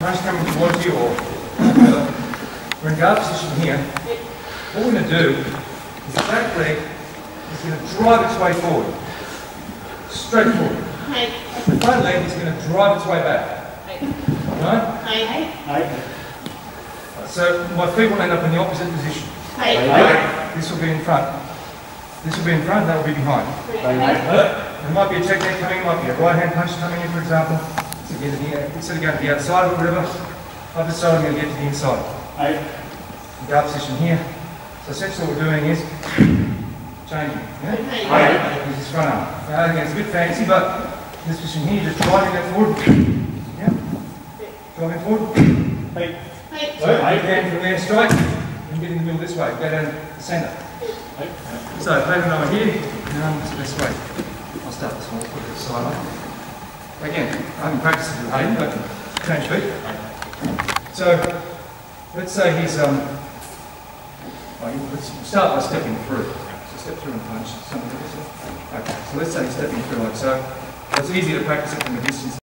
Punch coming towards you or we're uh, in guard position here. What we're going to do is the back leg is going to drive its way forward. Straight forward. The front leg is going to drive its way back. Right? So my feet will end up in the opposite position. This will be in front. This will be in front, that will be behind. There might be a technique coming, might be a right hand punch coming in, for example. So get it here. Instead of going to the outside or whatever, I've decided I'm going to get to the inside. Eight. Guard position here. So essentially what we're doing is changing. Yeah? Use his front arm. Now, again, it's a bit fancy, but this position here, just driving that forward. Yeah? Driving forward. Eight. Eight. So again, from there, strike, and get in the middle this way. Go down the centre. Eight. So, David and I are here. Now, what's the best way? I'll start this one. Put it side up. Again, I haven't practiced it with Hayden, but change feet. So, let's say he's, um, well, let's start by stepping through. So step through and punch. Something like this. Okay, so let's say he's stepping through like so. It's easy to practice it from a distance.